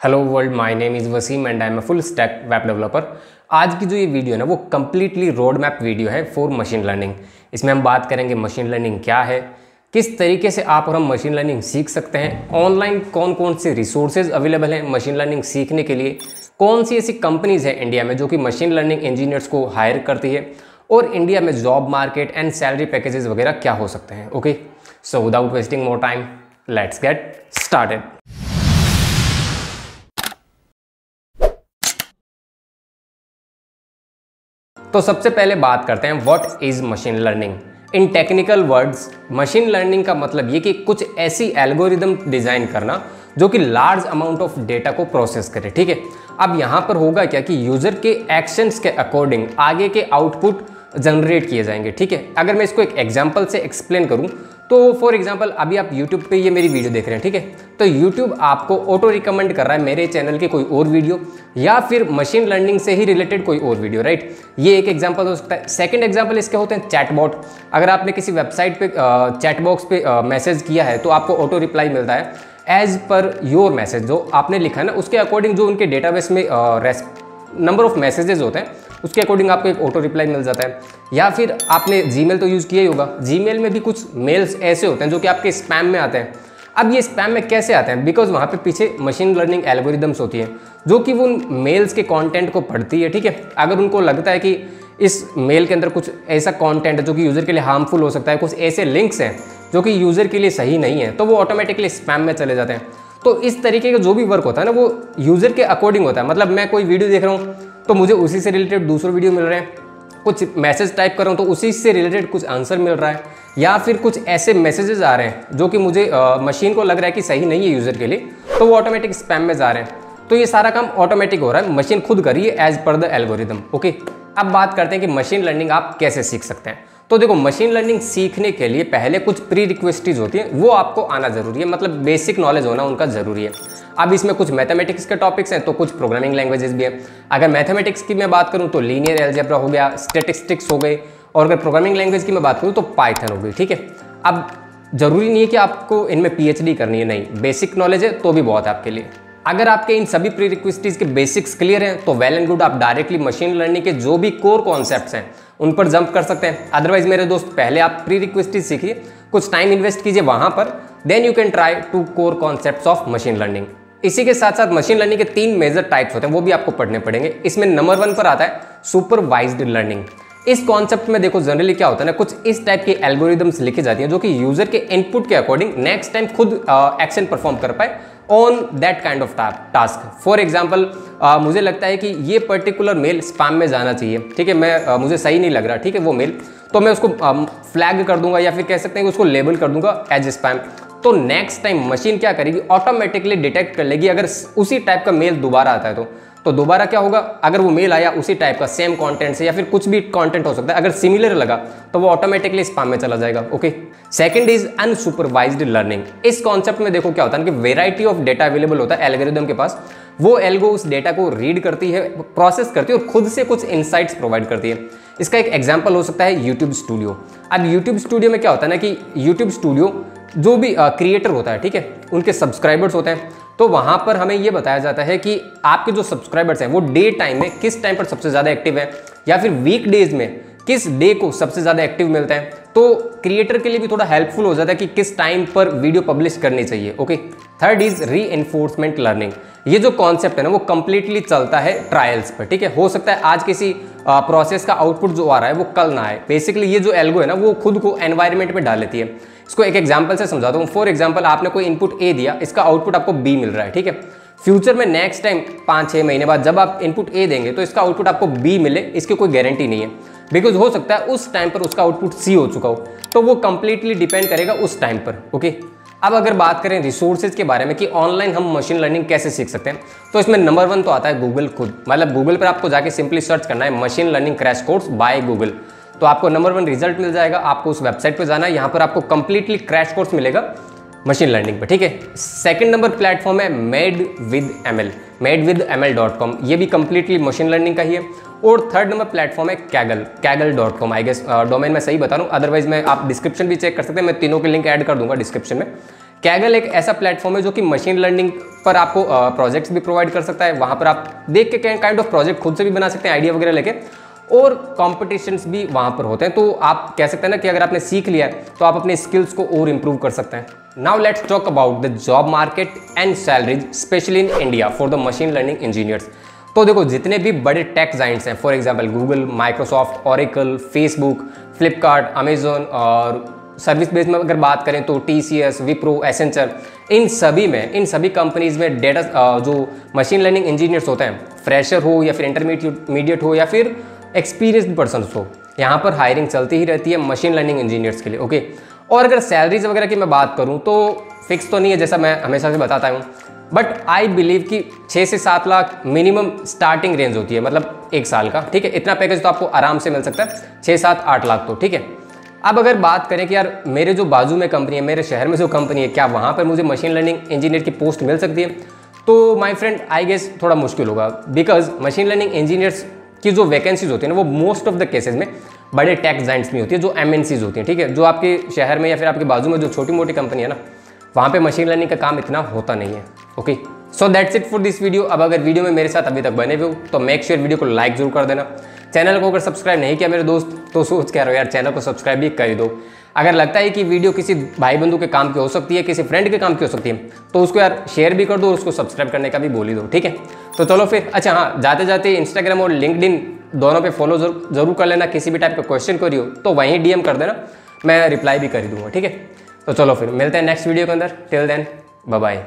Hello world my name is Wasim and I am a full stack web developer आज की जो ये video है ना, वो कम्प्लीटली रोड मैप वीडियो है फॉर मशीन लर्निंग इसमें हम बात करेंगे मशीन लर्निंग क्या है, किस तरीके से आप और हम मशीन लर्निंग सीख सकते हैं ऑनलाइन कौन कौन से रिसोर्सेज अवेलेबल हैं मशीन लर्निंग सीखने के लिए, कौन सी ऐसी कंपनीज़ हैं इंडिया में जो कि मशीन लर्निंग इंजीनियर्स को हायर करती है, और इंडिया में job market and salary packages वगैरह क्या हो सकते हैं okay so without wasting more time let's get started तो सबसे पहले बात करते हैं what is machine learning in technical words machine learning का मतलब ये कि कुछ ऐसी एल्गोरिदम डिज़ाइन करना जो कि लार्ज अमाउंट ऑफ़ डेटा को प्रोसेस करे, ठीक है? अब यहाँ पर होगा क्या कि यूज़र के एक्शंस के अकॉर्डिंग आगे के आउटपुट जनरेट किए जाएँगे, ठीक है? अगर मैं इसको एक एग्ज़ाम्पल से एक्सप्लेन करूँ तो फॉर एग्ज़ाम्पल अभी आप यूट्यूब पे ये मेरी वीडियो देख रहे हैं, ठीक है? तो यूट्यूब आपको ऑटो रिकमेंड कर रहा है मेरे चैनल के कोई और वीडियो या फिर मशीन लर्निंग से ही रिलेटेड कोई और वीडियो राइट ये एक एग्ज़ाम्पल हो सकता है। सेकेंड एग्ज़ाम्पल इसके होते हैं चैटबॉट अगर आपने किसी वेबसाइट पे चैट बॉक्स मैसेज किया है तो आपको ऑटो रिप्लाई मिलता है एज पर योर मैसेज जो आपने लिखा है ना, उसके अकॉर्डिंग जो उनके डेटाबेस में नंबर ऑफ़ मैसेजेस होते हैं उसके अकॉर्डिंग आपको एक ऑटो रिप्लाई मिल जाता है। या फिर आपने जीमेल तो यूज़ किया ही होगा। जीमेल में भी कुछ मेल्स ऐसे होते हैं जो कि आपके स्पैम में आते हैं। अब ये स्पैम में कैसे आते हैं? बिकॉज़ वहाँ पे पीछे मशीन लर्निंग एल्गोरिदम्स होती हैं, जो कि वो उन मेल्स के कंटेंट को पढ़ती है, ठीक है? अगर उनको लगता है कि इस मेल के अंदर कुछ ऐसा कंटेंट है जो कि यूज़र के लिए हार्मफुल हो सकता है, कुछ ऐसे लिंक्स हैं, जो कि यूज़र के लिए सही नहीं है तो वो ऑटोमेटिकली स्पैम में चले जाते हैं। तो इस तरीके का जो भी वर्क होता है ना, वो यूज़र के अकॉर्डिंग होता है। मतलब मैं कोई वीडियो देख रहा हूँ तो मुझे उसी से रिलेटेड दूसरे वीडियो मिल रहे हैं। कुछ मैसेज टाइप कर रहा हूँ तो उसी से रिलेटेड कुछ आंसर मिल रहा है। या फिर कुछ ऐसे मैसेजेस आ रहे हैं, जो कि मुझे मशीन को लग रहा है कि सही नहीं है यूज़र के लिए तो वो ऑटोमेटिक स्पैम में जा रहे हैं। तो ये सारा काम ऑटोमेटिक हो रहा है। मशीन खुद करिए as per the algorithm okay अब बात करते हैं कि मशीन लर्निंग आप कैसे सीख सकते हैं। तो देखो मशीन लर्निंग सीखने के लिए पहले कुछ प्री रिक्वेस्टीज होती हैं, वो आपको आना ज़रूरी है। मतलब बेसिक नॉलेज होना उनका ज़रूरी है। अब इसमें कुछ मैथमेटिक्स के टॉपिक्स हैं तो कुछ प्रोग्रामिंग लैंग्वेजेस भी है। अगर मैथमेटिक्स की मैं बात करूँ तो लीनियर एल्जेब्रा हो गया स्टेटिस्टिक्स हो गए, और अगर प्रोग्रामिंग लैंग्वेज की मैं बात करूँ तो पाइथन हो गई, ठीक है? अब ज़रूरी नहीं है कि आपको इनमें पीएचडी करनी है, नहीं। बेसिक नॉलेज है तो भी बहुत है आपके लिए। अगर आपके इन सभी प्री रिक्वेस्टीज के बेसिक्स क्लियर हैं तो वेल एंड गुड आप डायरेक्टली मशीन लर्निंग के जो भी कोर कॉन्सेप्ट्स हैं, उन पर जंप कर सकते हैं। अदरवाइज़ मेरे दोस्त, पहले आप प्री रिक्वेस्टीज सीखिए, कुछ टाइम इन्वेस्ट कीजिए वहाँ पर then you can try to core concept of machine learning इसी के साथ साथ मशीन लर्निंग के तीन मेजर टाइप्स होते हैं वो भी आपको पढ़ने पड़ेंगे। इसमें नंबर वन पर आता है सुपरवाइज्ड लर्निंग इस कॉन्सेप्ट में देखो जनरली क्या होता है ना कुछ इस टाइप की एल्गोरिदम्स लिखी जाती हैं जो कि यूज़र के इनपुट के अकॉर्डिंग नेक्स्ट टाइम खुद एक्शन परफॉर्म कर पाए on that kind of task for example मुझे लगता है कि ये पर्टिकुलर मेल स्पैम में जाना चाहिए। ठीक है मैं uh, मुझे सही नहीं लग रहा ठीक है वो मेल तो मैं उसको फ्लैग um, कर दूँगा या फिर कह सकते हैं कि उसको लेबल कर दूँगा एज स्पैम तो नेक्स्ट टाइम मशीन क्या करेगी? ऑटोमेटिकली डिटेक्ट कर लेगी। अगर उसी टाइप का मेल दोबारा आता है तो। तो दोबारा क्या होगा? अगर वो मेल आया उसी टाइप का सेम कंटेंट से या फिर कुछ भी कंटेंट हो सकता है। अगर सिमिलर लगा तो वो ऑटोमेटिकली स्पैम में चला जाएगा okay second is unsupervised learning इस कॉन्सेप्ट में देखो क्या होता है कि वेराइटी ऑफ़ डेटा अवेलेबल होता है एल्गोरिदम के पास। वो एल्गो उस डेटा को रीड करती है प्रोसेस करती है और खुद से कुछ इनसाइट्स प्रोवाइड करती है। इसका एक एग्ज़ाम्पल हो सकता है यूट्यूब स्टूडियो अब यूट्यूब स्टूडियो में क्या होता है ना कि यूट्यूब स्टूडियो जो भी क्रिएटर होता है, ठीक है, उनके सब्सक्राइबर्स होते हैं तो वहाँ पर हमें ये बताया जाता है कि आपके जो सब्सक्राइबर्स हैं, वो डे टाइम में किस टाइम पर सबसे ज़्यादा एक्टिव है? या फिर वीक डेज़ में किस डे को सबसे ज़्यादा एक्टिव मिलता है? तो क्रिएटर के लिए भी थोड़ा हेल्पफुल हो जाता है कि किस टाइम पर वीडियो पब्लिश करनी चाहिए okay third is reinforcement learning ये जो कॉन्सेप्ट है ना, वो कंप्लीटली चलता है ट्रायल्स पर ठीक है? हो सकता है आज किसी प्रोसेस का आउटपुट जो आ रहा है, वो कल ना आए। बेसिकली ये जो एल्गो है ना, वो खुद को एनवायरमेंट में डाल लेती है। इसको एक एग्ज़ाम्पल से समझाता हूँ। फॉर एग्ज़ाम्पल आपने कोई इनपुट ए दिया, इसका आउटपुट आपको बी मिल रहा है, ठीक है? फ्यूचर में नेक्स्ट टाइम पाँच छः महीने बाद जब आप इनपुट ए देंगे तो इसका आउटपुट आपको बी मिले, इसकी कोई गारंटी नहीं है। बिकॉज़ हो सकता है उस टाइम पर उसका आउटपुट सी हो चुका हो तो वो कंप्लीटली डिपेंड करेगा उस टाइम पर ओके अब अगर बात करें रिसोर्सेज के बारे में कि ऑनलाइन हम मशीन लर्निंग कैसे सीख सकते हैं तो इसमें नंबर वन तो आता है गूगल खुद। मतलब गूगल पर आपको जाके सिंपली सर्च करना है machine learning crash course by Google तो आपको नंबर वन रिज़ल्ट मिल जाएगा, आपको उस वेबसाइट पर जाना है, यहाँ पर आपको कंप्लीटली क्रैश कोर्स मिलेगा। मशीन लर्निंग पे, ठीक है? सेकंड नंबर प्लेटफॉर्म है made with M L made with M L dot com ये भी कंप्लीटली मशीन लर्निंग का ही है। और थर्ड नंबर प्लेटफॉर्म है Kaggle Kaggle dot com I guess domain में सही बता रहा हूँ। अदरवाइज़ मैं, आप डिस्क्रिप्शन भी चेक कर सकते हैं। मैं तीनों के लिंक ऐड कर दूँगा डिस्क्रिप्शन में। कैगल एक ऐसा प्लेटफॉर्म है जो कि मशीन लर्निंग पर आपको प्रोजेक्ट्स भी प्रोवाइड कर सकता है। वहाँ पर आप देख के काइंड ऑफ़ प्रोजेक्ट खुद से भी बना सकते हैं आइडिया वगैरह लेके। और कॉम्पिटिशन्स भी वहाँ पर होते हैं। तो आप कह सकते हैं ना कि अगर आपने सीख लिया है तो आप अपने स्किल्स को और इम्प्रूव कर सकते हैं। Now let's talk about the job market and salaries specially in India for the machine learning engineers तो देखो, जितने भी बड़े टेक जाइंट्स हैं for example Google Microsoft Oracle Facebook Flipkart Amazon और सर्विस बेस में अगर बात करें तो T C S Wipro Accenture इन सभी में, इन सभी कंपनीज़ में डेटा जो मशीन लर्निंग इंजीनियर्स होते हैं फ्रेशर हो या फिर इंटरमीडिएट हो या फिर एक्सपीरियंसड पर्सन हो। यहाँ पर हायरिंग चलती ही रहती है मशीन लर्निंग इंजीनियर्स के लिए ओके और अगर सैलरीज वगैरह की मैं बात करूँ तो फिक्स तो नहीं है जैसा मैं हमेशा से बताता हूँ। बट आई बिलीव कि छः से सात लाख मिनिमम स्टार्टिंग रेंज होती है मतलब एक साल का, ठीक है? इतना पैकेज तो आपको आराम से मिल सकता है, छः सात आठ लाख तो ठीक है? अब अगर बात करें कि यार मेरे जो बाजू में कंपनी है, मेरे शहर में जो कंपनी है, क्या वहाँ पर मुझे मशीन लर्निंग इंजीनियर की पोस्ट मिल सकती है? तो माय फ्रेंड आई गेस थोड़ा मुश्किल होगा बिकॉज़ मशीन लर्निंग इंजीनियर्स की जो वैकेंसीज होती है ना, वो मोस्ट ऑफ़ द केसेज में बड़े टैक्स जाइंट्स में होती है, जो एम होती है, ठीक है? जो आपके शहर में या फिर आपके बाजू में जो छोटी मोटी कंपनी है ना, वहाँ पे मशीन लर्निंग का काम इतना होता नहीं है okay so that's it for this video अब अगर वीडियो में मेरे साथ अभी तक बने हुए हो तो मेक श्योर वीडियो को लाइक ज़रूर कर देना। चैनल को अगर सब्सक्राइब नहीं किया मेरे दोस्त तो सोच कह रहे हो, यार, चैनल को सब्सक्राइब भी कर दो। अगर लगता है कि वीडियो किसी भाई बंधु के काम की हो सकती है, किसी फ्रेंड के काम की हो सकती है तो उसको यार शेयर भी कर दो उसको सब्सक्राइब करने का भी बोल दो, ठीक है? तो चलो फिर अच्छा हाँ जाते जाते इंस्टाग्राम और लिंकड दोनों पे फॉलो ज़रूर कर लेना, किसी भी टाइप का क्वेश्चन करियो तो वहीं डीएम कर देना, मैं रिप्लाई भी कर दूँगा, ठीक है? तो चलो फिर, मिलते हैं नेक्स्ट वीडियो के अंदर टिल देन बाय